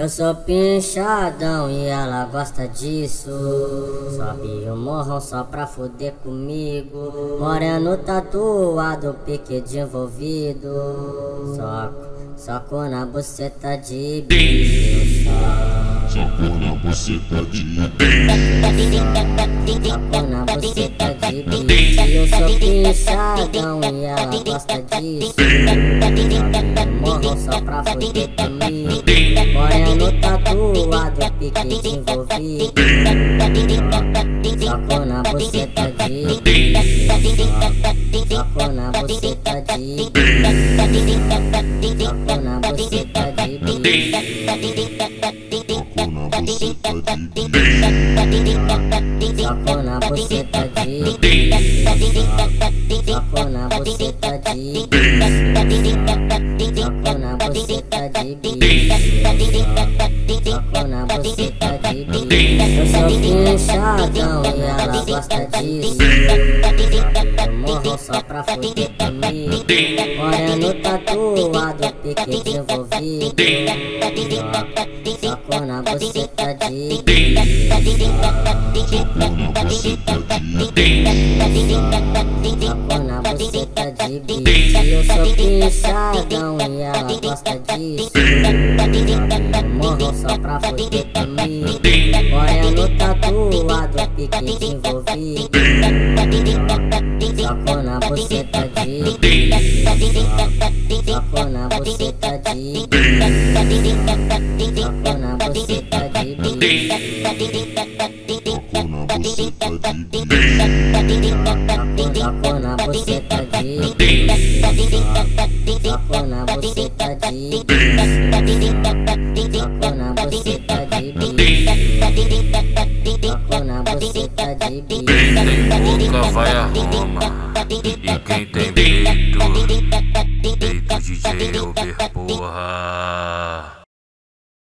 Eu sou pinchadão e ela gosta disso. Sobe o morrão só pra foder comigo. Moreno tatuado, pique de envolvido. Soco, soco na buceta de bicho. Soco na buceta de Soco na buceta de bicho. Eu sou pinchadão e ela gosta disso. Sobe o morrão só pra foder comigo. Moreno tatuado, pique desenvolvido Soco na buceta de Soco na buceta de Soco na buceta de Soco na buceta de Soco na buceta de Soco na buceta de buceta de Soco na buceta de Eu sou pinchadão e ela gosta disso morro só pra foder comigo Moreno tatuado, pique desenvolvido Soco na buceta de Soco na buceta de bicho Eu sou pinchadão e ela gosta disso morro só pra foder comigo Moreno tatuado, pique desenvolvido Soco na buceta de na buceta de Soco na buceta de Soco na buceta de Soco na buceta de Soco Boca vai a Roma. E quem tem peito Peito DJ Uber, porra.